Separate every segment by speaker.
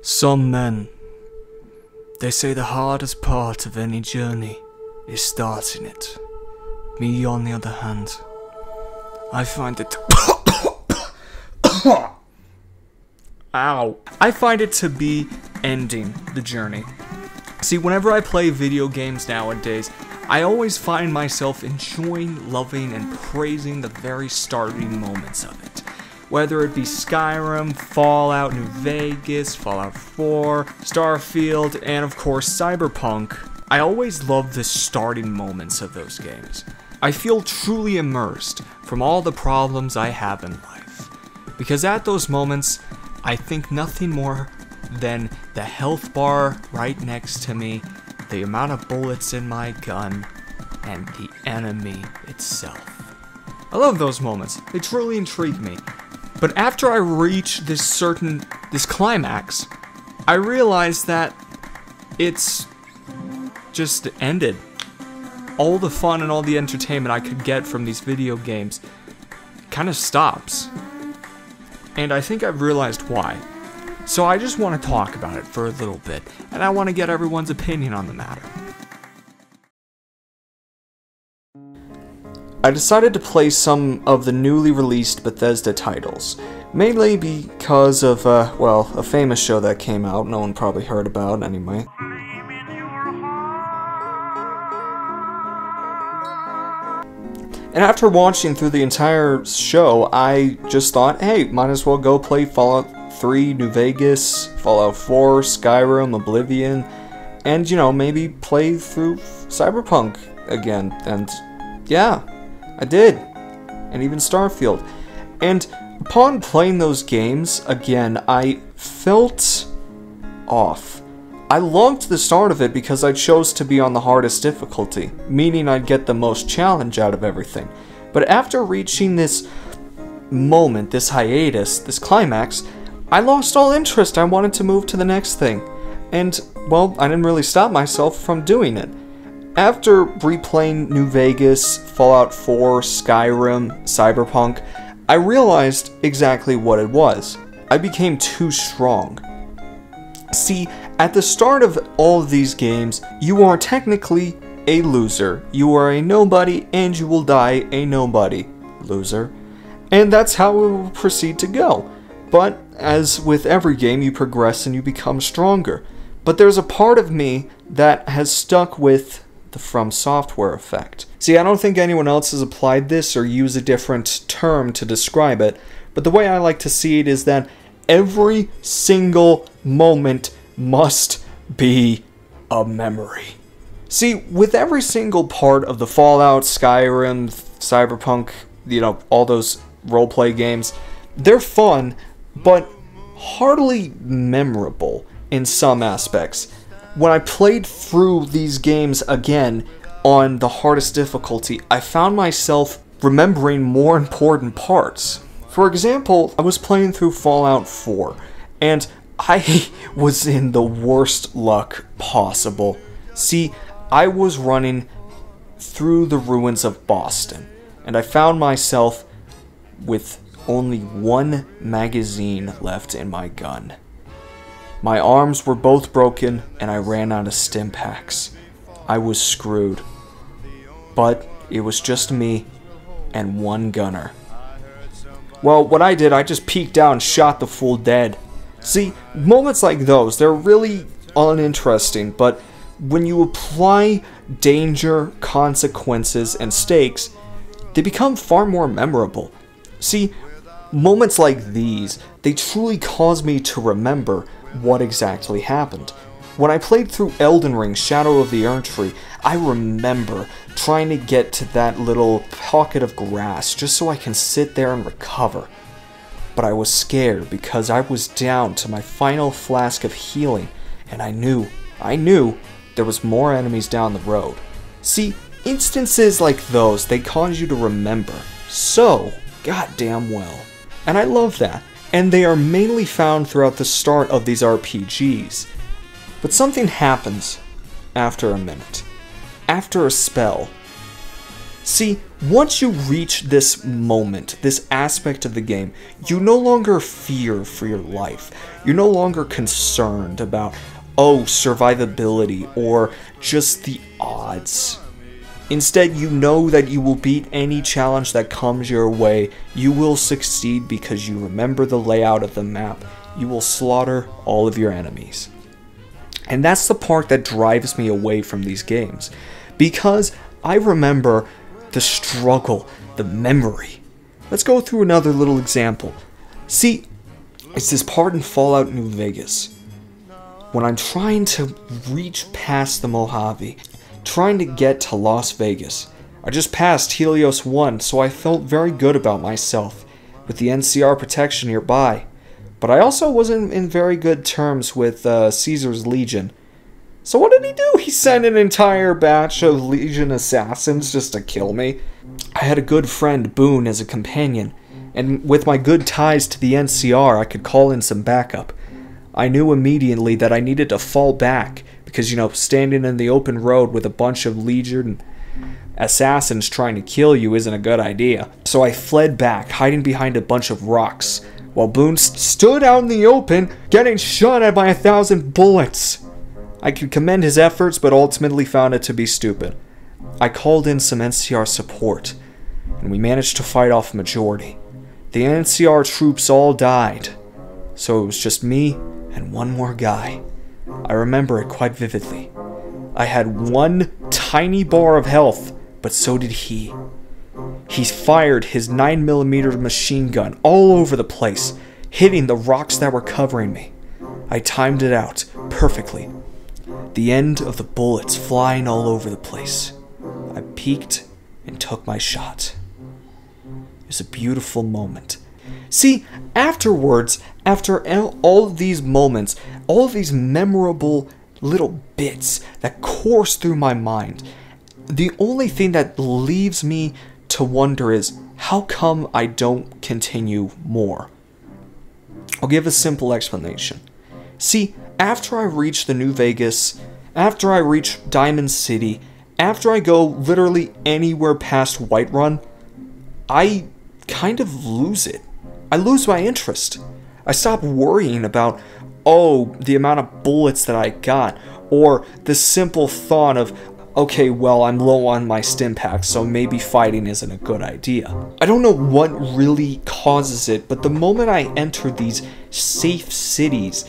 Speaker 1: Some men, they say the hardest part of any journey is starting it. Me, on the other hand, I find it. Ow. I find it to be ending the journey. See, whenever I play video games nowadays, I always find myself enjoying, loving, and praising the very starting moments of it. Whether it be Skyrim, Fallout New Vegas, Fallout 4, Starfield, and of course Cyberpunk, I always love the starting moments of those games. I feel truly immersed from all the problems I have in life. Because at those moments, I think nothing more than the health bar right next to me, the amount of bullets in my gun, and the enemy itself. I love those moments. They truly intrigue me. But after I reach this certain this climax, I realize that it's just ended. All the fun and all the entertainment I could get from these video games kind of stops. And I think I've realized why. So I just want to talk about it for a little bit, and I want to get everyone's opinion on the matter. I decided to play some of the newly released Bethesda titles, mainly because of, uh, well, a famous show that came out, no one probably heard about anyway. And after watching through the entire show, I just thought, hey, might as well go play Fallout 3, New Vegas, Fallout 4, Skyrim, Oblivion, and, you know, maybe play through Cyberpunk again. And yeah, I did. And even Starfield. And upon playing those games again, I felt off. I loved the start of it because I chose to be on the hardest difficulty, meaning I'd get the most challenge out of everything. But after reaching this moment, this hiatus, this climax, I lost all interest. I wanted to move to the next thing. And, well, I didn't really stop myself from doing it. After replaying New Vegas, Fallout 4, Skyrim, Cyberpunk, I realized exactly what it was. I became too strong. See, at the start of all of these games, you are technically a loser. You are a nobody and you will die a nobody. Loser. And that's how it will proceed to go. But as with every game, you progress and you become stronger. But there's a part of me that has stuck with the From Software effect. See, I don't think anyone else has applied this or used a different term to describe it, but the way I like to see it is that every single moment must be a memory. See, with every single part of the Fallout, Skyrim, Cyberpunk, you know, all those roleplay games, they're fun, but hardly memorable in some aspects. When I played through these games again on the hardest difficulty, I found myself remembering more important parts. For example, I was playing through Fallout 4, and I was in the worst luck possible. See, I was running through the ruins of Boston, and I found myself with only one magazine left in my gun. My arms were both broken, and I ran out of stim packs. I was screwed. But it was just me and one gunner. Well, what I did, I just peeked out and shot the fool dead. See, moments like those, they're really uninteresting, but when you apply danger, consequences, and stakes, they become far more memorable. See, moments like these, they truly cause me to remember what exactly happened. When I played through Elden Ring Shadow of the Erdtree, I remember trying to get to that little pocket of grass just so I can sit there and recover but I was scared because I was down to my final flask of healing, and I knew, I knew, there was more enemies down the road. See, instances like those, they cause you to remember so goddamn well. And I love that. And they are mainly found throughout the start of these RPGs. But something happens after a minute. After a spell. See, once you reach this moment, this aspect of the game, you no longer fear for your life. You're no longer concerned about, oh, survivability or just the odds. Instead, you know that you will beat any challenge that comes your way. You will succeed because you remember the layout of the map. You will slaughter all of your enemies. And that's the part that drives me away from these games. Because I remember the struggle, the memory. Let's go through another little example. See, it's this part in Fallout New Vegas. When I'm trying to reach past the Mojave, trying to get to Las Vegas. I just passed Helios 1, so I felt very good about myself, with the NCR protection nearby. But I also wasn't in very good terms with uh, Caesar's Legion. So what did he do? He sent an entire batch of Legion assassins just to kill me. I had a good friend, Boone, as a companion, and with my good ties to the NCR, I could call in some backup. I knew immediately that I needed to fall back because, you know, standing in the open road with a bunch of Legion assassins trying to kill you isn't a good idea. So I fled back, hiding behind a bunch of rocks, while Boone st stood out in the open, getting shot at by a thousand bullets. I could commend his efforts, but ultimately found it to be stupid. I called in some NCR support, and we managed to fight off a majority. The NCR troops all died, so it was just me and one more guy. I remember it quite vividly. I had one tiny bar of health, but so did he. He fired his 9mm machine gun all over the place, hitting the rocks that were covering me. I timed it out perfectly. The end of the bullets flying all over the place. I peeked and took my shot. It was a beautiful moment. See, afterwards, after all of these moments, all of these memorable little bits that course through my mind, the only thing that leaves me to wonder is how come I don't continue more? I'll give a simple explanation. See, after I reach the New Vegas, after I reach Diamond City, after I go literally anywhere past Whiterun, I kind of lose it. I lose my interest. I stop worrying about, oh, the amount of bullets that I got, or the simple thought of, okay, well, I'm low on my stim packs, so maybe fighting isn't a good idea. I don't know what really causes it, but the moment I enter these safe cities,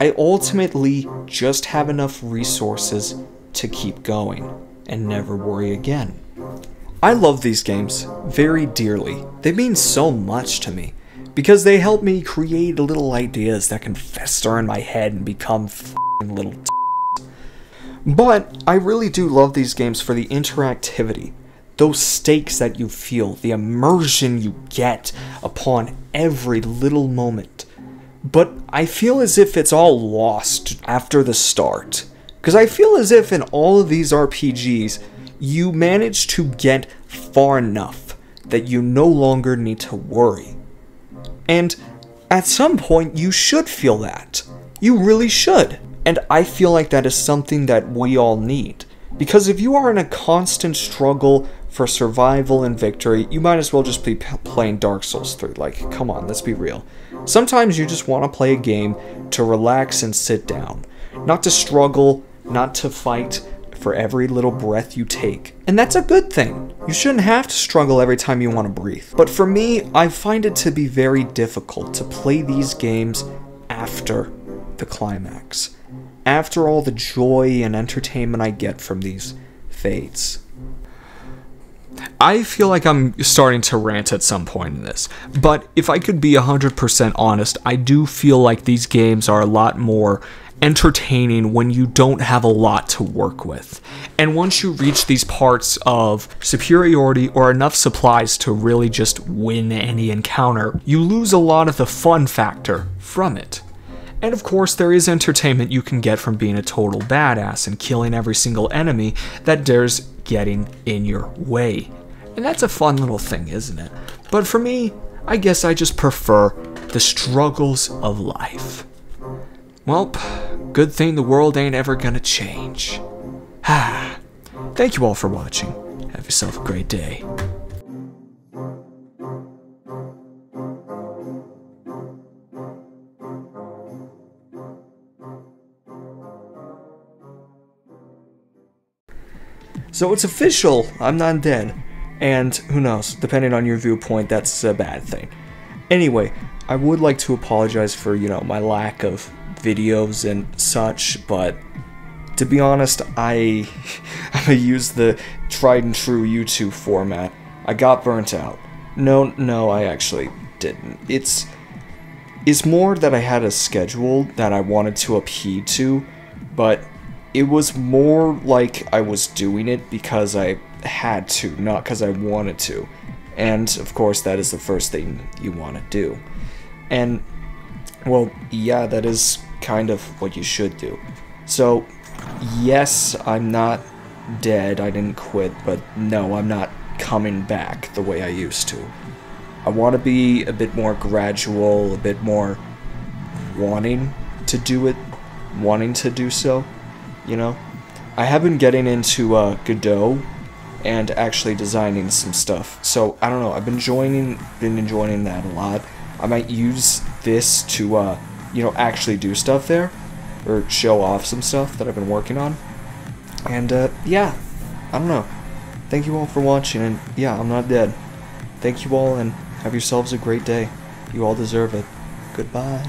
Speaker 1: I ultimately just have enough resources to keep going and never worry again. I love these games very dearly. They mean so much to me because they help me create little ideas that can fester in my head and become little But I really do love these games for the interactivity, those stakes that you feel, the immersion you get upon every little moment. But I feel as if it's all lost after the start. Because I feel as if in all of these RPGs, you manage to get far enough that you no longer need to worry. And at some point, you should feel that. You really should. And I feel like that is something that we all need. Because if you are in a constant struggle for survival and victory, you might as well just be playing Dark Souls 3. Like, come on, let's be real. Sometimes you just want to play a game to relax and sit down. Not to struggle, not to fight, for every little breath you take. And that's a good thing. You shouldn't have to struggle every time you want to breathe. But for me, I find it to be very difficult to play these games after the climax. After all the joy and entertainment I get from these fades. I feel like I'm starting to rant at some point in this, but if I could be 100% honest, I do feel like these games are a lot more entertaining when you don't have a lot to work with. And once you reach these parts of superiority or enough supplies to really just win any encounter, you lose a lot of the fun factor from it. And of course, there is entertainment you can get from being a total badass and killing every single enemy that dares getting in your way. And that's a fun little thing, isn't it? But for me, I guess I just prefer the struggles of life. Well, Good thing the world ain't ever gonna change. Ah. Thank you all for watching. Have yourself a great day. So it's official, I'm not dead. And who knows, depending on your viewpoint, that's a bad thing. Anyway, I would like to apologize for, you know, my lack of videos and such, but to be honest, I gonna use the tried and true YouTube format. I got burnt out. No, no, I actually didn't. It's it's more that I had a schedule that I wanted to upheed to, but it was more like I was doing it because I had to, not because I wanted to. And of course, that is the first thing you want to do. And, well, yeah, that is kind of what you should do. So, yes, I'm not dead, I didn't quit, but no, I'm not coming back the way I used to. I want to be a bit more gradual, a bit more wanting to do it, wanting to do so, you know? I have been getting into uh, Godot and actually designing some stuff. So I don't know. I've been enjoying been enjoying that a lot. I might use this to uh, you know actually do stuff there or show off some stuff that I've been working on. And uh, yeah, I don't know. Thank you all for watching, and yeah, I'm not dead. Thank you all, and have yourselves a great day. You all deserve it. Goodbye.